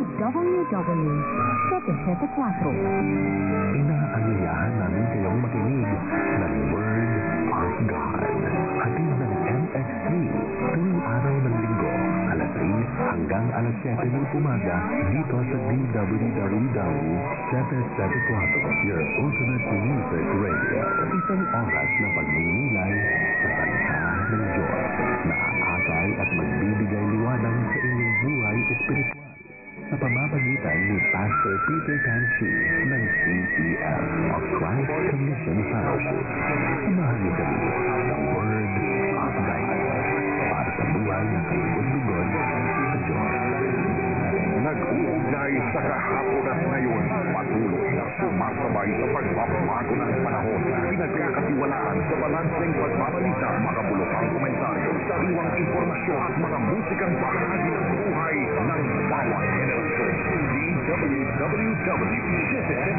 WW774. Inaanyayahan namin kayong makinig ng Word of God. Hatid ng MX3 tuwing araw ng linggo, alas 6 hanggang alas 7 ng umaga dito sa DWW774, your ultimate music radio. Isang oras pamamagitan ni Pastor Peter Tanchi ng CCF of Christ Commission Fellowship. Samahan niyo kami ng Word of Guidance para sa buhay ng kalugod-lugod sa Diyos. Nag-uugnay sa kahapon at ngayon, patuloy na sumasabay sa pagbabago ng panahon. Pinagkakatiwalaan sa balanseng pagbabalita, makabulokang komentaryo, sariwang impormasyon at mga musikang bahagi ng buhay ng bawat WPTF